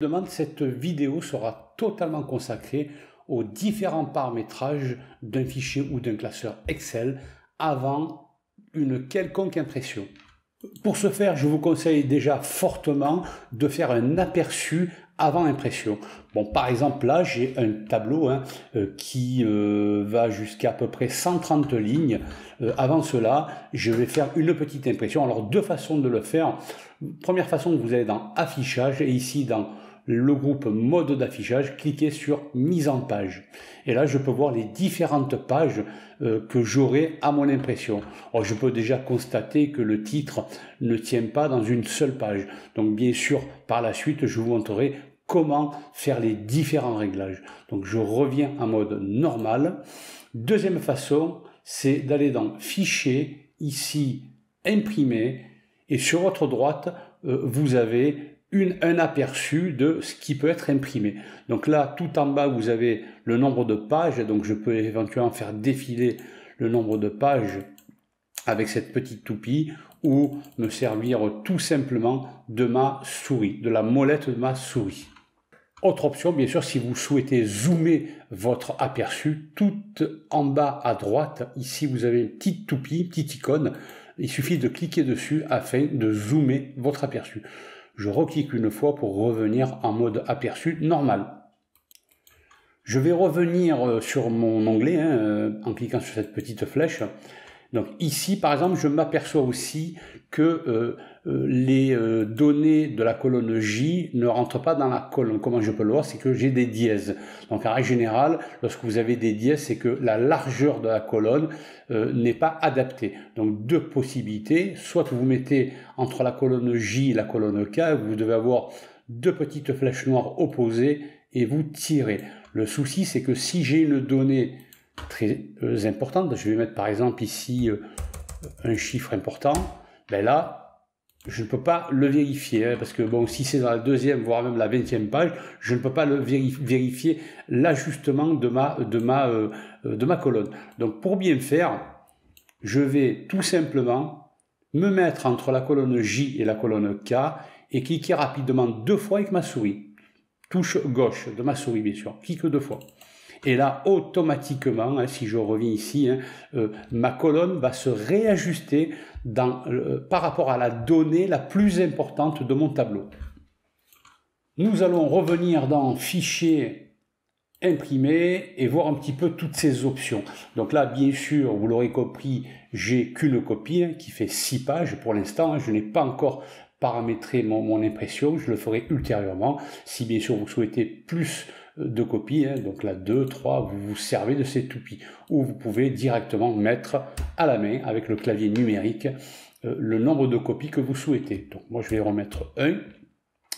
demande, cette vidéo sera totalement consacrée aux différents paramétrages d'un fichier ou d'un classeur Excel avant une quelconque impression. Pour ce faire, je vous conseille déjà fortement de faire un aperçu avant impression. Bon, par exemple, là, j'ai un tableau hein, euh, qui euh, va jusqu'à à peu près 130 lignes. Euh, avant cela, je vais faire une petite impression. Alors, deux façons de le faire. Première façon, vous allez dans Affichage et ici dans le groupe mode d'affichage, cliquez sur mise en page. Et là, je peux voir les différentes pages euh, que j'aurai à mon impression. Alors, je peux déjà constater que le titre ne tient pas dans une seule page. Donc, bien sûr, par la suite, je vous montrerai comment faire les différents réglages. Donc, je reviens en mode normal. Deuxième façon, c'est d'aller dans Fichier, ici, Imprimer, et sur votre droite, euh, vous avez un aperçu de ce qui peut être imprimé. Donc là, tout en bas, vous avez le nombre de pages, donc je peux éventuellement faire défiler le nombre de pages avec cette petite toupie ou me servir tout simplement de ma souris, de la molette de ma souris. Autre option, bien sûr, si vous souhaitez zoomer votre aperçu, tout en bas à droite, ici vous avez une petite toupie, une petite icône. Il suffit de cliquer dessus afin de zoomer votre aperçu je reclique une fois pour revenir en mode aperçu normal. Je vais revenir euh, sur mon onglet hein, euh, en cliquant sur cette petite flèche. Donc ici, par exemple, je m'aperçois aussi que euh, euh, les euh, données de la colonne J ne rentrent pas dans la colonne. Comment je peux le voir? C'est que j'ai des dièses. Donc en règle générale, lorsque vous avez des dièses, c'est que la largeur de la colonne n'est pas adaptée. Donc deux possibilités. Soit vous mettez entre la colonne J et la colonne K, vous devez avoir deux petites flèches noires opposées et vous tirez. Le souci, c'est que si j'ai une donnée très euh, importante. Je vais mettre par exemple ici euh, un chiffre important. Ben là, je ne peux pas le vérifier hein, parce que bon, si c'est dans la deuxième, voire même la vingtième page, je ne peux pas le vérifier l'ajustement de ma, de, ma, euh, de ma colonne. Donc pour bien faire, je vais tout simplement me mettre entre la colonne J et la colonne K et cliquer rapidement deux fois avec ma souris. Touche gauche de ma souris, bien sûr. Clique deux fois. Et là, automatiquement, hein, si je reviens ici, hein, euh, ma colonne va se réajuster euh, par rapport à la donnée la plus importante de mon tableau. Nous allons revenir dans Fichier, imprimer et voir un petit peu toutes ces options. Donc là, bien sûr, vous l'aurez compris, j'ai qu'une copie hein, qui fait 6 pages pour l'instant. Je n'ai pas encore paramétré mon, impression, je le ferai ultérieurement. Si bien sûr vous souhaitez plus de copies, hein. donc là 2, 3, vous vous servez de ces toupies, ou vous pouvez directement mettre à la main avec le clavier numérique euh, le nombre de copies que vous souhaitez. Donc moi je vais remettre 1.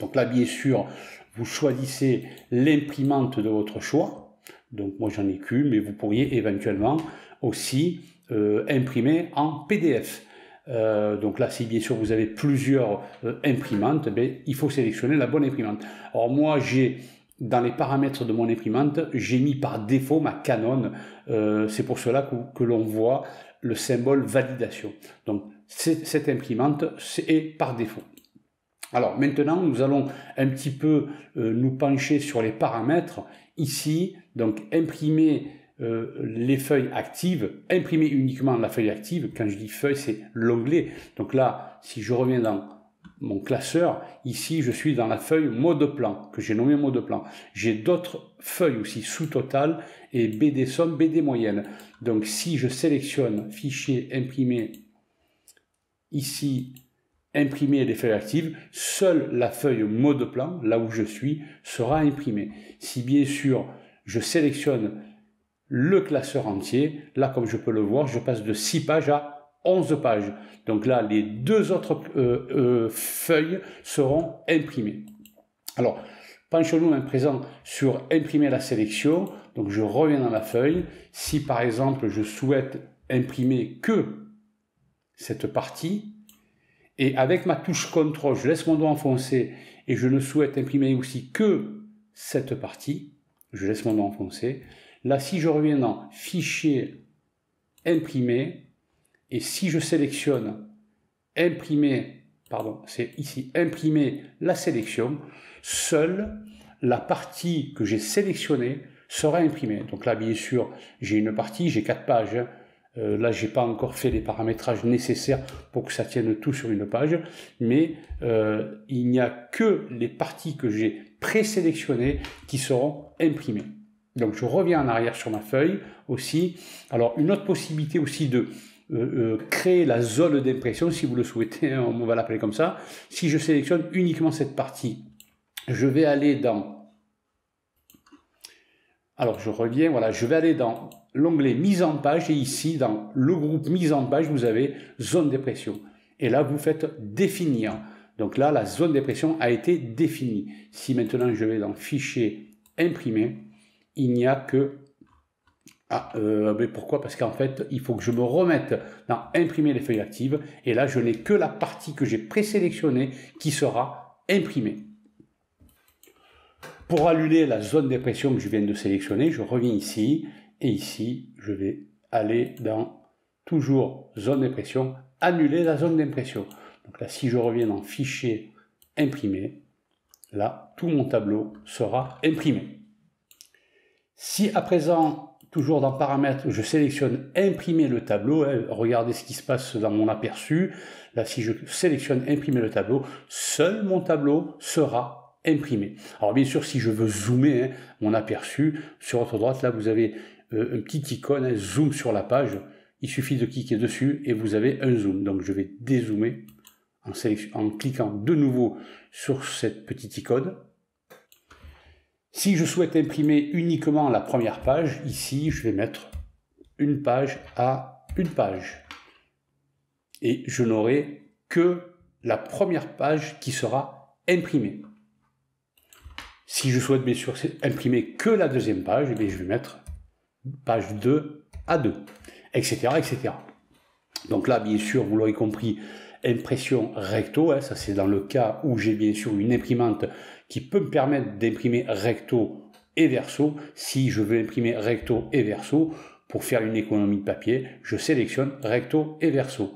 Donc là bien sûr vous choisissez l'imprimante de votre choix. Donc moi j'en ai qu'une, mais vous pourriez éventuellement aussi euh, imprimer en PDF. Euh, donc là, si bien sûr vous avez plusieurs imprimantes, ben, il faut sélectionner la bonne imprimante. Alors moi, j'ai dans les paramètres de mon imprimante, j'ai mis par défaut ma Canon. Euh, c'est pour cela que, l'on voit le symbole validation. Donc cette imprimante est par défaut. Alors maintenant, nous allons un petit peu euh, nous pencher sur les paramètres. Ici, donc imprimer euh, les feuilles actives, imprimer uniquement la feuille active. Quand je dis feuille, c'est l'onglet. Donc là, si je reviens dans mon classeur. Ici, je suis dans la feuille mode plan, que j'ai nommé mode plan. J'ai d'autres feuilles aussi, sous total et BD somme, BD moyenne. Donc, si je sélectionne fichier imprimer, ici, imprimer les feuilles actives, seule la feuille mode plan, là où je suis, sera imprimée. Si bien sûr, je sélectionne le classeur entier, là, comme je peux le voir, je passe de 6 pages à 11 pages. Donc là, les deux autres euh, euh, feuilles seront imprimées. Alors, penchons-nous à présent sur imprimer la sélection. Donc je reviens dans la feuille. Si par exemple je souhaite imprimer que cette partie, et avec ma touche CTRL, je laisse mon doigt enfoncé et je ne souhaite imprimer aussi que cette partie, je laisse mon doigt enfoncé. Là, si je reviens dans Fichier, Imprimer, et si je sélectionne imprimer pardon, c'est ici imprimer la sélection, seule la partie que j'ai sélectionnée sera imprimée. Donc là, bien sûr, j'ai une partie, j'ai quatre pages. Hein. Euh, là, j'ai pas encore fait les paramétrages nécessaires pour que ça tienne tout sur une page, mais euh, il n'y a que les parties que j'ai présélectionnées qui seront imprimées. Donc je reviens en arrière sur ma feuille aussi. Alors une autre possibilité aussi de euh, créer la zone d'impression, si vous le souhaitez, hein, on va l'appeler comme ça. Si je sélectionne uniquement cette partie, je vais aller dans alors je reviens, voilà, je vais aller dans l'onglet mise en page et ici dans le groupe mise en page, vous avez zone d'impression. Et là, vous faites définir. Donc là, la zone d'impression a été définie. Si maintenant je vais dans fichier imprimer, il n'y a que ah, euh, mais pourquoi? Parce qu'en fait, il faut que je me remette dans imprimer les feuilles actives. Et là, je n'ai que la partie que j'ai présélectionnée qui sera imprimée. Pour annuler la zone d'impression que je viens de sélectionner, je reviens ici et ici, je vais aller dans toujours zone d'impression, annuler la zone d'impression. Donc là, si je reviens dans fichier imprimer, là, tout mon tableau sera imprimé. Si à présent, toujours dans paramètres, je sélectionne imprimer le tableau, hein, regardez ce qui se passe dans mon aperçu. Là, si je sélectionne imprimer le tableau, seul mon tableau sera imprimer. Alors bien sûr, si je veux zoomer hein, mon aperçu, sur votre droite, là, vous avez euh, un petit icône, hein, zoom sur la page. Il suffit de cliquer dessus et vous avez un zoom. Donc je vais dézoomer en cliquant de nouveau sur cette petite icône. Si je souhaite imprimer uniquement la première page, ici, je vais mettre une page à une page. Et je n'aurai que la première page qui sera imprimée. Si je souhaite bien sûr imprimer que la deuxième page, eh je vais mettre page 2 à 2, etc. etc. Donc là, bien sûr, vous l'aurez compris, impression recto, hein, ça c'est dans le cas où j'ai bien sûr une imprimante qui peut me permettre d'imprimer recto et verso. Si je veux imprimer recto et verso, pour faire une économie de papier, je sélectionne recto et verso.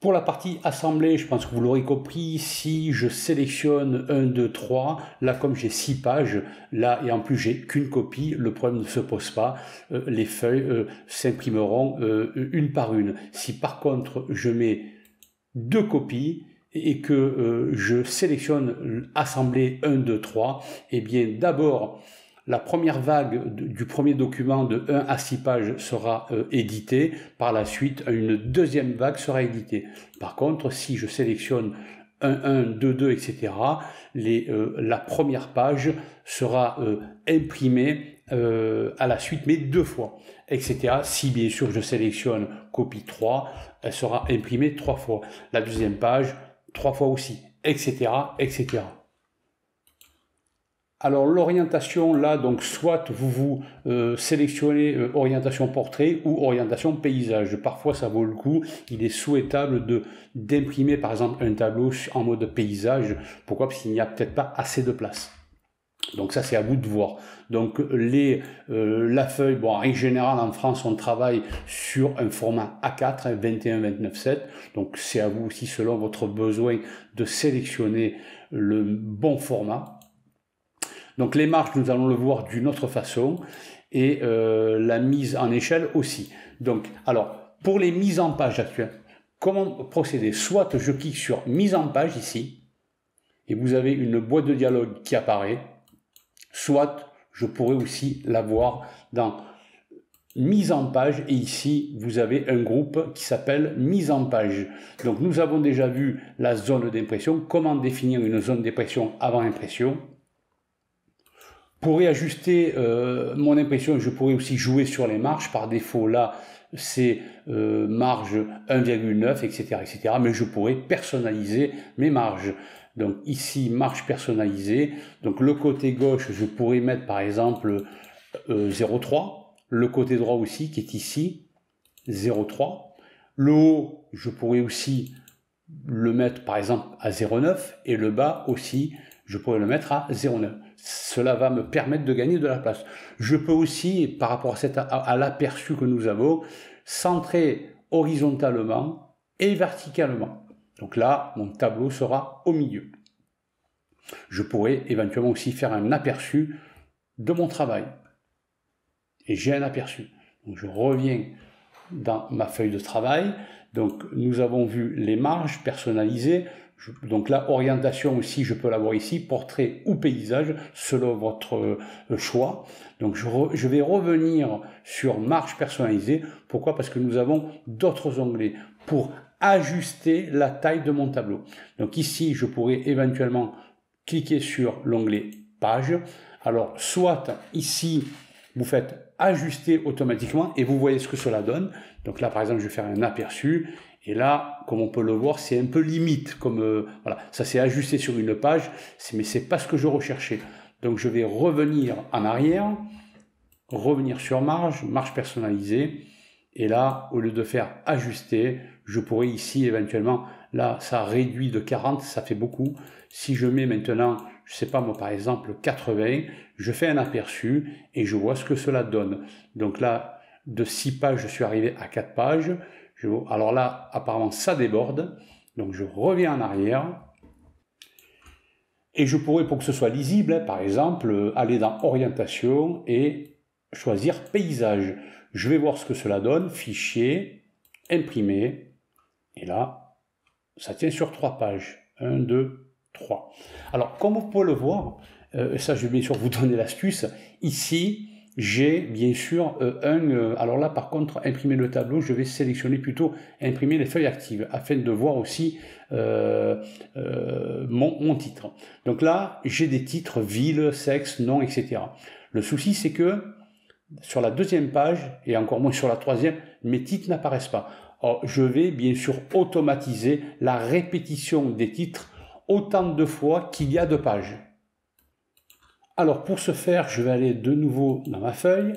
Pour la partie assemblée, je pense que vous l'aurez compris, si je sélectionne 1, 2, 3, là comme j'ai 6 pages, là et en plus j'ai qu'une copie, le problème ne se pose pas, euh, les feuilles euh, s'imprimeront euh, une par une. Si par contre je mets deux copies, et que je sélectionne assemblée 1, 2, 3, eh bien d'abord la première vague du premier document de 1 à 6 pages sera euh, éditée. Par la suite, une deuxième vague sera éditée. Par contre, si je sélectionne 1, 1, 2, 2, etc., euh, la première page sera euh, imprimée à la suite, mais deux fois, etc. Si bien sûr je sélectionne copie 3, elle sera imprimée trois fois. La deuxième page, trois fois aussi, etc., etc. Alors l'orientation là, donc soit vous vous euh, sélectionnez euh, orientation portrait ou orientation paysage. Parfois ça vaut le coup. Il est souhaitable de d'imprimer par exemple un tableau en mode paysage. Pourquoi? Parce qu'il n'y a peut-être pas assez de place. Donc ça c'est à vous de voir. Donc les euh, la feuille, bon en général en France on travaille sur un format A4, 21-29-7. Donc c'est à vous aussi selon votre besoin de sélectionner le bon format. Donc les marques, nous allons le voir d'une autre façon et euh, la mise en échelle aussi. Donc, alors, pour les mises en page actuelles, comment procéder? Soit je clique sur mise en page ici, et vous avez une boîte de dialogue qui apparaît, soit je pourrais aussi l'avoir dans mise en page, et ici vous avez un groupe qui s'appelle mise en page. Donc nous avons déjà vu la zone d'impression, comment définir une zone d'impression avant impression, pour réajuster euh, mon impression, je pourrais aussi jouer sur les marges. Par défaut, là, c'est euh, marge 1,9, etc., etc. Mais je pourrais personnaliser mes marges. Donc ici, marge personnalisée. Donc le côté gauche, je pourrais mettre par exemple 0,3. Euh, le côté droit aussi, qui est ici, 0,3. Le haut, je pourrais aussi le mettre par exemple à 0,9 et le bas aussi, je pourrais le mettre à 0,9. Cela va me permettre de gagner de la place. Je peux aussi, par rapport à, à l'aperçu que nous avons, centrer horizontalement et verticalement. Donc là, mon tableau sera au milieu. Je pourrais éventuellement aussi faire un aperçu de mon travail. Et j'ai un aperçu. Je reviens dans ma feuille de travail. Donc nous avons vu les marges personnalisées. donc la orientation aussi, je peux l'avoir ici, portrait ou paysage, selon votre euh, choix. Donc je, je, vais revenir sur marge personnalisée. Pourquoi? Parce que nous avons d'autres onglets pour ajuster la taille de mon tableau. Donc ici, je pourrais éventuellement cliquer sur l'onglet page. Alors soit ici, vous faites ajuster automatiquement et vous voyez ce que cela donne. Donc là, par exemple, je vais faire un aperçu. Et là, comme on peut le voir, c'est un peu limite. Comme euh, voilà, ça s'est ajusté sur une page, mais c'est pas ce que je recherchais. Donc je vais revenir en arrière, revenir sur marge, marge personnalisée. Et là, au lieu de faire ajuster, je pourrais ici éventuellement, là, ça réduit de 40, ça fait beaucoup. Si je mets maintenant je sais pas moi par exemple 80, je fais un aperçu et je vois ce que cela donne. Donc là, de 6 pages, je suis arrivé à 4 pages. alors là, apparemment, ça déborde. Donc je reviens en arrière. Et je pourrais, pour que ce soit lisible, par exemple, aller dans Orientation et choisir Paysage. Je vais voir ce que cela donne. Fichier, imprimer. Et là, ça tient sur 3 pages. 1, 2, 3. Alors, comme vous pouvez le voir, euh, ça je vais bien sûr vous donner l'astuce, ici j'ai bien sûr euh, un... Euh, alors là par contre, imprimer le tableau, je vais sélectionner plutôt imprimer les feuilles actives afin de voir aussi mon, titre. Donc là, j'ai des titres ville, sexe, nom, etc. Le souci c'est que sur la deuxième page, et encore moins sur la troisième, mes titres n'apparaissent pas. Alors, je vais bien sûr automatiser la répétition des titres autant de fois qu'il y a de pages. Alors pour ce faire, je vais aller de nouveau dans ma feuille.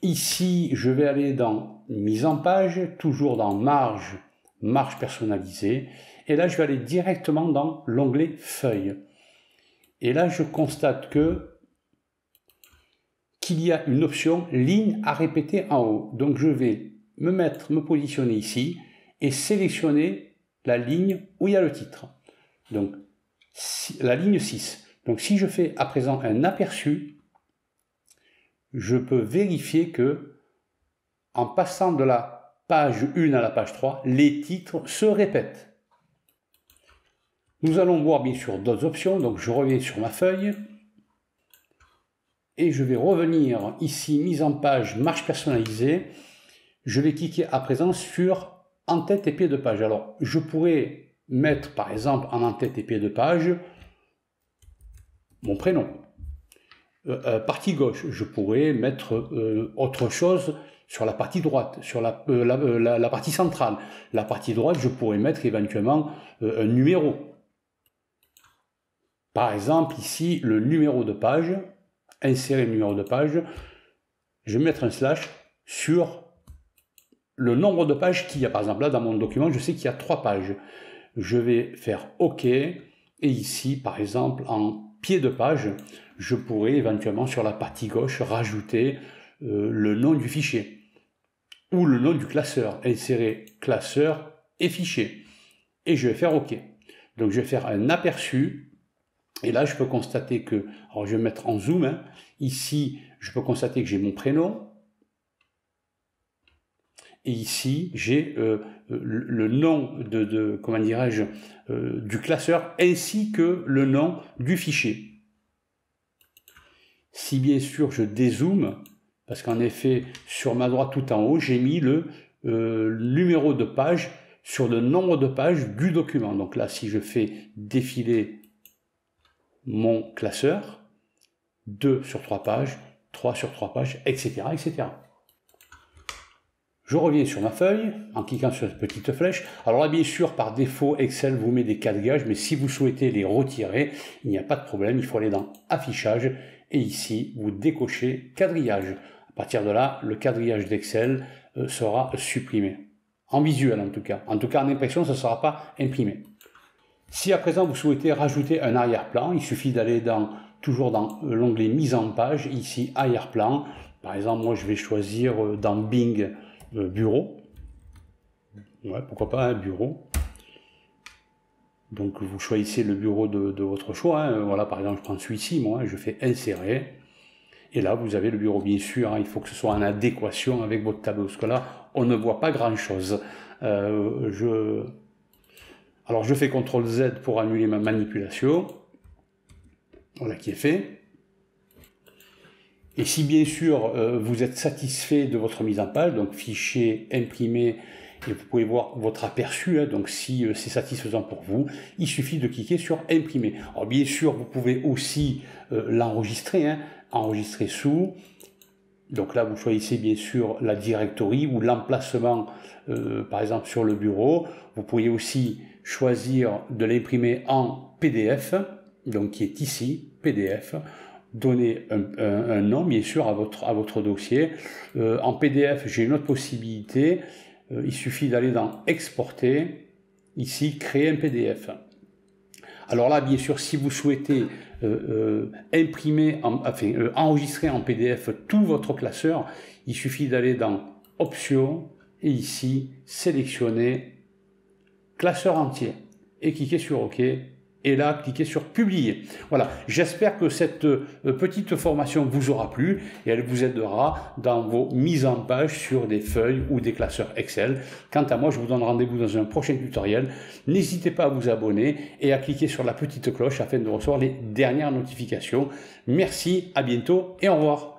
Ici, je vais aller dans mise en page, toujours dans marge, marge personnalisée. Et là, je vais aller directement dans l'onglet feuille. Et là, je constate que qu'il y a une option ligne à répéter en haut. Donc je vais me mettre, me positionner ici et sélectionner la ligne où il y a le titre. Donc, la ligne 6. Donc, si je fais à présent un aperçu, je peux vérifier que, en passant de la page 1 à la page 3, les titres se répètent. Nous allons voir bien sûr d'autres options. Donc, je reviens sur ma feuille et je vais revenir ici, mise en page, marche personnalisée. Je vais cliquer à présent sur en tête et pied de page. Alors, je pourrais mettre par exemple en en-tête et pied de page mon prénom. Euh, euh, partie gauche, je pourrais mettre euh, autre chose sur la partie droite, sur la, la, partie centrale. La partie droite, je pourrais mettre éventuellement un numéro. Par exemple, ici, le numéro de page, insérer le numéro de page, je vais mettre un slash sur le nombre de pages qu'il y a. Par exemple, là, dans mon document, je sais qu'il y a trois pages je vais faire OK. Et ici, par exemple, en pied de page, je pourrais éventuellement sur la partie gauche rajouter euh, le nom du fichier ou le nom du classeur, insérer classeur et fichier. Et je vais faire OK. Donc je vais faire un aperçu. Et là, je peux constater que, alors je vais mettre en zoom, hein. ici, je peux constater que j'ai mon prénom, et ici, j'ai euh, le nom de, comment dirais-je, euh, du classeur ainsi que le nom du fichier. Si bien sûr je dézoome, parce qu'en effet, sur ma droite tout en haut, j'ai mis le euh, numéro de page sur le nombre de pages du document. Donc là, si je fais défiler mon classeur, 2 sur 3 pages, 3 sur 3 pages, etc. etc. Je reviens sur ma feuille en cliquant sur cette petite flèche. Alors là, bien sûr, par défaut, Excel vous met des quadrillages, mais si vous souhaitez les retirer, il n'y a pas de problème. Il faut aller dans Affichage et ici, vous décochez quadrillage. À partir de là, le quadrillage d'Excel euh, sera supprimé. En visuel en tout cas. En tout cas, en impression, ça ne sera pas imprimé. Si à présent vous souhaitez rajouter un arrière-plan, il suffit d'aller dans, toujours dans euh, l'onglet Mise en page, ici Arrière-plan. Par exemple, moi je vais choisir euh, dans Bing bureau. Ouais, pourquoi pas un bureau. Donc vous choisissez le bureau de, votre choix. Hein. Voilà, par exemple, je prends celui-ci, moi, je fais insérer. Et là, vous avez le bureau, bien sûr. Hein. il faut que ce soit en adéquation avec votre tableau. Parce que là, on ne voit pas grand-chose. Euh, je... Alors, je fais CTRL Z pour annuler ma manipulation. Voilà qui est fait. Et si bien sûr euh, vous êtes satisfait de votre mise en page, donc fichier imprimé, et vous pouvez voir votre aperçu, hein, donc si euh, c'est satisfaisant pour vous, il suffit de cliquer sur imprimer. Alors bien sûr, vous pouvez aussi euh, l'enregistrer, hein, enregistrer sous. Donc là, vous choisissez bien sûr la directory ou l'emplacement, par exemple sur le bureau. Vous pouvez aussi choisir de l'imprimer en PDF, donc qui est ici, PDF donner un, nom, bien sûr, à votre, à votre dossier. Euh, en PDF, j'ai une autre possibilité. Euh, il suffit d'aller dans Exporter, ici, Créer un PDF. Alors là, bien sûr, si vous souhaitez euh, imprimer, enfin, enregistrer en PDF tout votre classeur, il suffit d'aller dans Options et ici, sélectionner classeur entier et cliquer sur OK et là, cliquez sur publier. Voilà, j'espère que cette euh, petite formation vous aura plu et elle vous aidera dans vos mises en page sur des feuilles ou des classeurs Excel. Quant à moi, je vous donne rendez-vous dans un prochain tutoriel. N'hésitez pas à vous abonner et à cliquer sur la petite cloche afin de recevoir les dernières notifications. Merci, à bientôt et au revoir.